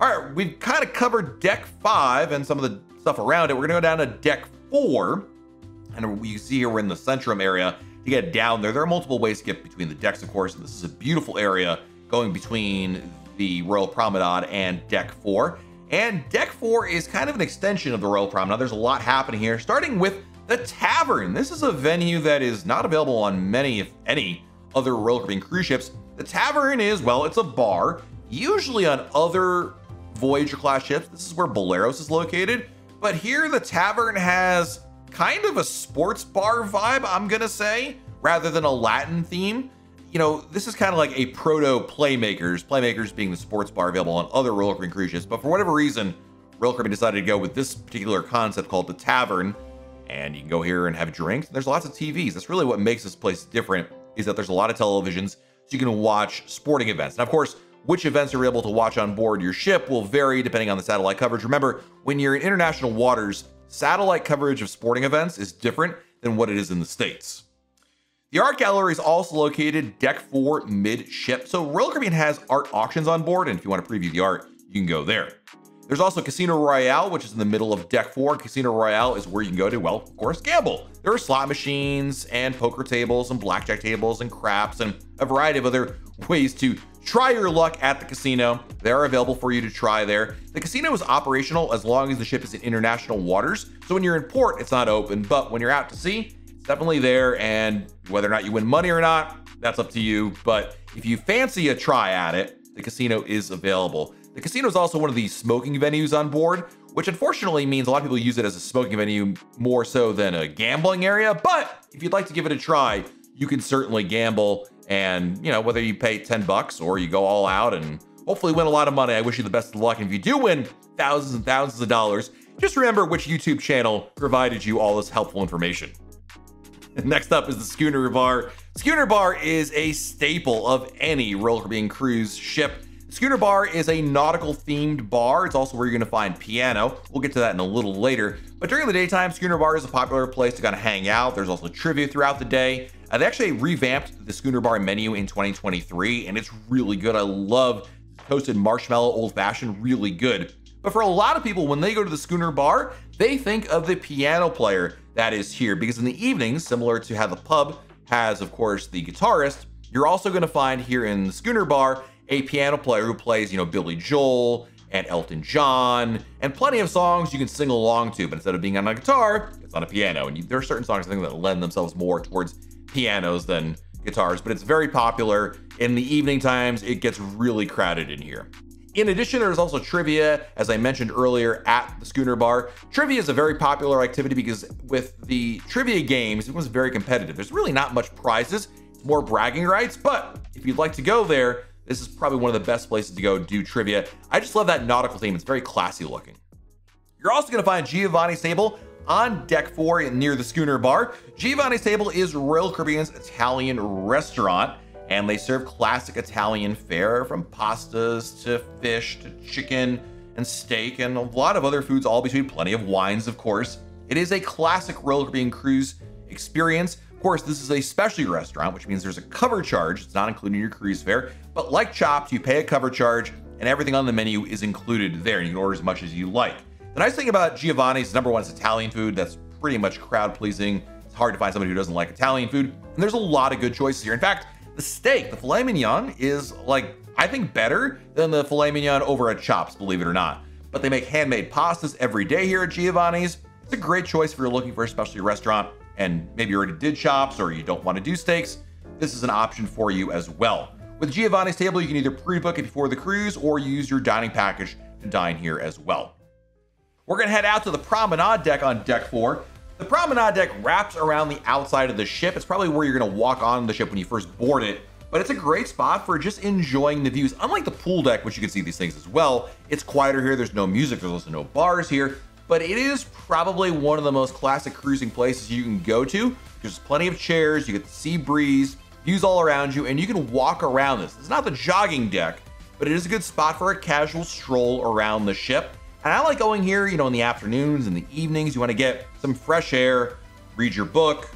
All right, we've kind of covered deck five and some of the stuff around it. We're gonna go down to deck four. And you see here we're in the Centrum area. To get down there, there are multiple ways to get between the decks, of course, and this is a beautiful area going between the Royal Promenade and deck four. And deck four is kind of an extension of the Royal Promenade. There's a lot happening here, starting with the Tavern. This is a venue that is not available on many, if any, other Royal Caribbean cruise ships. The Tavern is, well, it's a bar, usually on other Voyager class ships. This is where Boleros is located. But here the Tavern has kind of a sports bar vibe, I'm gonna say, rather than a Latin theme you know, this is kind of like a proto Playmakers, Playmakers being the sports bar available on other Royal Caribbean cruise ships. But for whatever reason, Royal Caribbean decided to go with this particular concept called the Tavern. And you can go here and have drinks. There's lots of TVs. That's really what makes this place different is that there's a lot of televisions so you can watch sporting events. Now, of course, which events you're able to watch on board your ship will vary depending on the satellite coverage. Remember, when you're in international waters, satellite coverage of sporting events is different than what it is in the States. The art gallery is also located deck four midship. So Royal Caribbean has art auctions on board. And if you want to preview the art, you can go there. There's also Casino Royale, which is in the middle of deck four. Casino Royale is where you can go to, well, of course, gamble. There are slot machines and poker tables and blackjack tables and craps and a variety of other ways to try your luck at the casino. They're available for you to try there. The casino is operational as long as the ship is in international waters. So when you're in port, it's not open, but when you're out to sea, it's definitely there. And whether or not you win money or not, that's up to you. But if you fancy a try at it, the casino is available. The casino is also one of the smoking venues on board, which unfortunately means a lot of people use it as a smoking venue more so than a gambling area. But if you'd like to give it a try, you can certainly gamble. And, you know, whether you pay 10 bucks or you go all out and hopefully win a lot of money, I wish you the best of luck. And if you do win thousands and thousands of dollars, just remember which YouTube channel provided you all this helpful information. Next up is the Schooner Bar. Schooner Bar is a staple of any Royal Caribbean cruise ship Schooner Bar is a nautical themed bar. It's also where you're gonna find piano. We'll get to that in a little later. But during the daytime, Schooner Bar is a popular place to kind of hang out. There's also trivia throughout the day. Uh, they actually revamped the Schooner Bar menu in 2023, and it's really good. I love toasted marshmallow old fashioned, really good. But for a lot of people, when they go to the Schooner Bar, they think of the piano player that is here because in the evenings, similar to how the pub has, of course, the guitarist, you're also going to find here in the Schooner Bar a piano player who plays, you know, Billy Joel and Elton John and plenty of songs you can sing along to, but instead of being on a guitar, it's on a piano. And you, there are certain songs I think that lend themselves more towards pianos than guitars, but it's very popular. In the evening times, it gets really crowded in here. In addition, there's also trivia, as I mentioned earlier, at the Schooner Bar. Trivia is a very popular activity because with the trivia games, it was very competitive. There's really not much prizes, it's more bragging rights, but if you'd like to go there, this is probably one of the best places to go do trivia. I just love that nautical theme. It's very classy looking. You're also going to find Giovanni's Table on deck four near the schooner bar. Giovanni's Table is Royal Caribbean's Italian restaurant, and they serve classic Italian fare from pastas to fish to chicken and steak and a lot of other foods, all between plenty of wines, of course. It is a classic Royal Caribbean cruise experience of course, this is a specialty restaurant, which means there's a cover charge. It's not included in your cruise fare, but like Chops, you pay a cover charge and everything on the menu is included there. You can order as much as you like. The nice thing about Giovanni's, number one, is Italian food. That's pretty much crowd pleasing. It's hard to find somebody who doesn't like Italian food. And there's a lot of good choices here. In fact, the steak, the filet mignon, is like, I think better than the filet mignon over at Chops, believe it or not. But they make handmade pastas every day here at Giovanni's. It's a great choice if you're looking for a specialty restaurant and maybe you already did chops or you don't want to do steaks, this is an option for you as well. With Giovanni's Table, you can either pre-book it before the cruise or use your dining package to dine here as well. We're gonna head out to the promenade deck on deck four. The promenade deck wraps around the outside of the ship. It's probably where you're gonna walk on the ship when you first board it, but it's a great spot for just enjoying the views. Unlike the pool deck, which you can see these things as well, it's quieter here. There's no music, there's also no bars here but it is probably one of the most classic cruising places you can go to. There's plenty of chairs, you get the sea breeze, views all around you, and you can walk around this. It's not the jogging deck, but it is a good spot for a casual stroll around the ship. And I like going here, you know, in the afternoons and the evenings. You want to get some fresh air, read your book,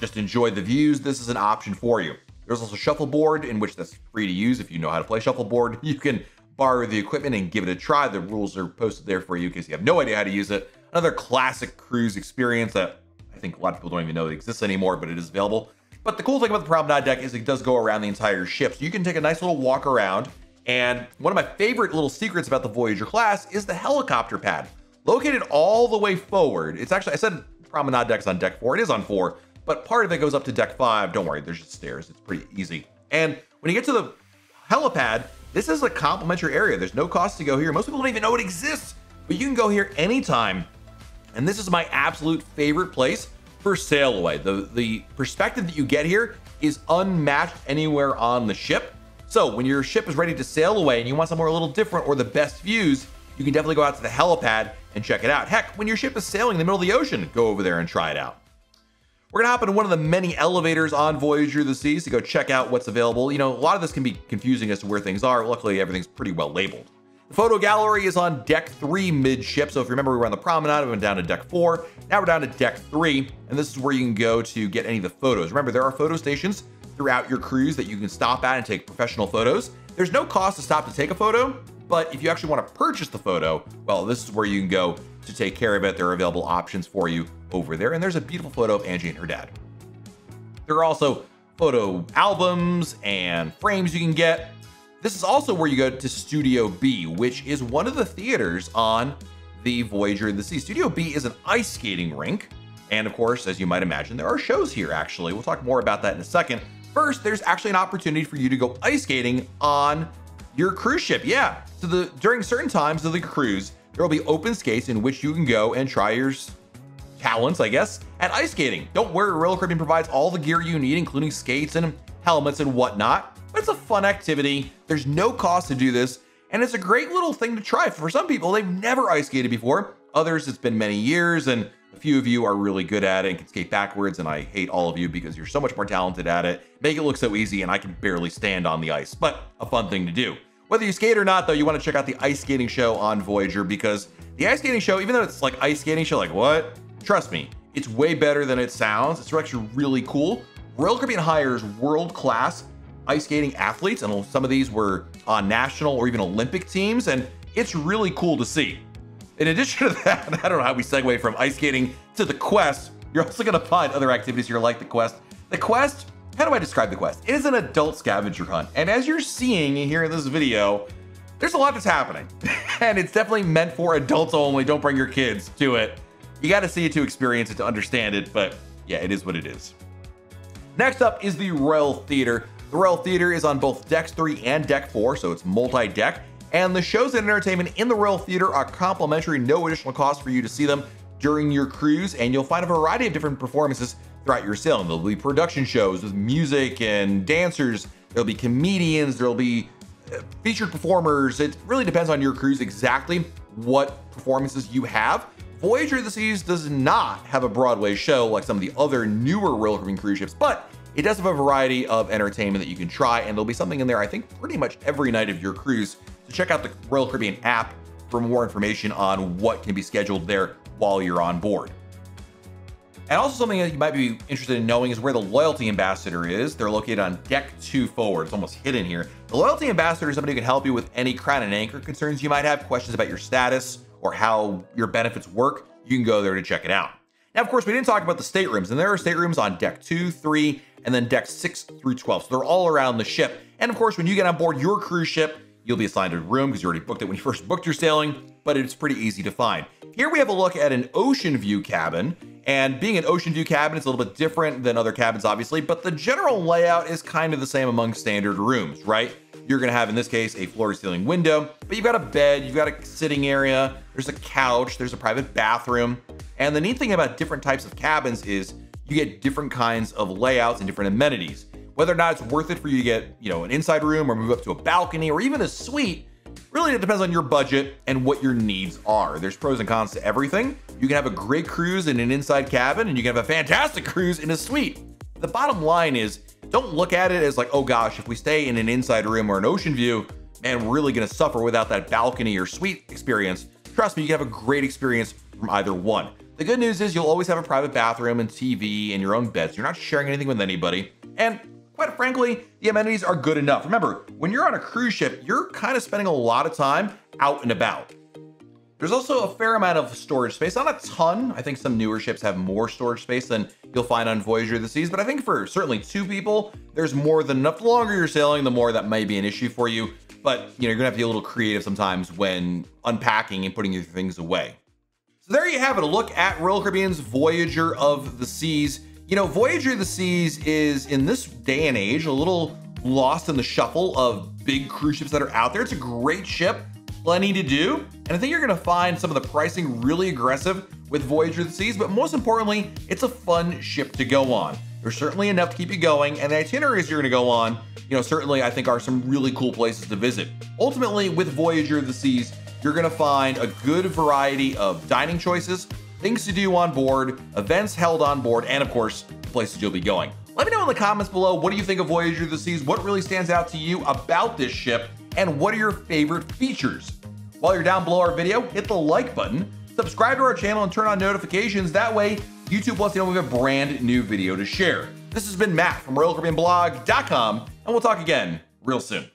just enjoy the views. This is an option for you. There's also shuffleboard, in which that's free to use if you know how to play shuffleboard. You can borrow the equipment and give it a try. The rules are posted there for you in case you have no idea how to use it. Another classic cruise experience that I think a lot of people don't even know it exists anymore, but it is available. But the cool thing about the promenade deck is it does go around the entire ship. So you can take a nice little walk around. And one of my favorite little secrets about the Voyager class is the helicopter pad. Located all the way forward. It's actually, I said promenade deck's on deck four. It is on four, but part of it goes up to deck five. Don't worry, there's just stairs. It's pretty easy. And when you get to the helipad, this is a complimentary area. There's no cost to go here. Most people don't even know it exists, but you can go here anytime. And this is my absolute favorite place for sail away. The, the perspective that you get here is unmatched anywhere on the ship. So when your ship is ready to sail away and you want somewhere a little different or the best views, you can definitely go out to the helipad and check it out. Heck, when your ship is sailing in the middle of the ocean, go over there and try it out. We're gonna hop into one of the many elevators on Voyager of the Seas to go check out what's available. You know, a lot of this can be confusing as to where things are. Luckily, everything's pretty well labeled. The photo gallery is on deck three midship. So if you remember, we were on the promenade, we went down to deck four. Now we're down to deck three, and this is where you can go to get any of the photos. Remember, there are photo stations throughout your cruise that you can stop at and take professional photos. There's no cost to stop to take a photo, but if you actually want to purchase the photo, well, this is where you can go to take care of it. There are available options for you over there. And there's a beautiful photo of Angie and her dad. There are also photo albums and frames you can get. This is also where you go to Studio B, which is one of the theaters on the Voyager of the Sea. Studio B is an ice skating rink. And of course, as you might imagine, there are shows here actually. We'll talk more about that in a second. First, there's actually an opportunity for you to go ice skating on your cruise ship. Yeah. So the during certain times of the cruise, there will be open skates in which you can go and try your talents, I guess, at ice skating. Don't worry, Royal Caribbean provides all the gear you need, including skates and helmets and whatnot. But it's a fun activity. There's no cost to do this, and it's a great little thing to try. For some people, they've never ice skated before. Others, it's been many years, and few of you are really good at it and can skate backwards, and I hate all of you because you're so much more talented at it. Make it look so easy, and I can barely stand on the ice, but a fun thing to do. Whether you skate or not, though, you want to check out the ice skating show on Voyager because the ice skating show, even though it's like ice skating show, like what? Trust me, it's way better than it sounds. It's actually really cool. Royal Caribbean hires world-class ice skating athletes, and some of these were on national or even Olympic teams, and it's really cool to see. In addition to that, I don't know how we segue from ice skating to the quest. You're also going to find other activities here like the quest. The quest, how do I describe the quest? It is an adult scavenger hunt. And as you're seeing here in this video, there's a lot that's happening. and it's definitely meant for adults only. Don't bring your kids to it. You got to see it to experience it to understand it, but yeah, it is what it is. Next up is the Royal Theater. The Royal Theater is on both Deck 3 and Deck 4, so it's multi-deck. And the shows and entertainment in the Royal Theater are complimentary, no additional cost for you to see them during your cruise, and you'll find a variety of different performances throughout your sailing. There'll be production shows with music and dancers, there'll be comedians, there'll be uh, featured performers. It really depends on your cruise exactly what performances you have. Voyager of the Seas does not have a Broadway show like some of the other newer Royal Caribbean cruise ships, but it does have a variety of entertainment that you can try, and there'll be something in there, I think, pretty much every night of your cruise. So check out the Royal Caribbean app for more information on what can be scheduled there while you're on board. And also something that you might be interested in knowing is where the Loyalty Ambassador is. They're located on deck two forward. It's almost hidden here. The Loyalty Ambassador is somebody who can help you with any crown and anchor concerns you might have, questions about your status or how your benefits work. You can go there to check it out. Now, of course, we didn't talk about the staterooms, and there are staterooms on deck two, three, and then deck six through 12. So they're all around the ship. And of course, when you get on board your cruise ship, you'll be assigned a room because you already booked it when you first booked your sailing, but it's pretty easy to find. Here we have a look at an ocean view cabin. And being an ocean view cabin, it's a little bit different than other cabins, obviously, but the general layout is kind of the same among standard rooms, right? You're gonna have, in this case, a floor to ceiling window, but you've got a bed, you've got a sitting area, there's a couch, there's a private bathroom. And the neat thing about different types of cabins is you get different kinds of layouts and different amenities. Whether or not it's worth it for you to get, you know, an inside room or move up to a balcony or even a suite, really it depends on your budget and what your needs are. There's pros and cons to everything. You can have a great cruise in an inside cabin and you can have a fantastic cruise in a suite. The bottom line is don't look at it as like, oh gosh, if we stay in an inside room or an ocean view, man, we're really gonna suffer without that balcony or suite experience. Trust me, you can have a great experience from either one. The good news is you'll always have a private bathroom and TV and your own beds. you're not sharing anything with anybody. And quite frankly, the amenities are good enough. Remember, when you're on a cruise ship, you're kind of spending a lot of time out and about. There's also a fair amount of storage space, not a ton. I think some newer ships have more storage space than you'll find on Voyager of the Seas, but I think for certainly two people, there's more than enough. The longer you're sailing, the more that may be an issue for you. But you know, you're gonna have to be a little creative sometimes when unpacking and putting your things away. So there you have it, a look at Royal Caribbean's Voyager of the Seas. You know, Voyager of the Seas is, in this day and age, a little lost in the shuffle of big cruise ships that are out there. It's a great ship, plenty to do, and I think you're gonna find some of the pricing really aggressive with Voyager of the Seas, but most importantly, it's a fun ship to go on. There's certainly enough to keep you going, and the itineraries you're gonna go on, you know, certainly I think are some really cool places to visit. Ultimately, with Voyager of the Seas, you're gonna find a good variety of dining choices, things to do on board, events held on board, and of course, places you'll be going. Let me know in the comments below, what do you think of Voyager of the Seas? What really stands out to you about this ship? And what are your favorite features? While you're down below our video, hit the like button, subscribe to our channel, and turn on notifications. That way, YouTube lets you know we have a brand new video to share. This has been Matt from RoyalCaribbeanBlog.com, and we'll talk again real soon.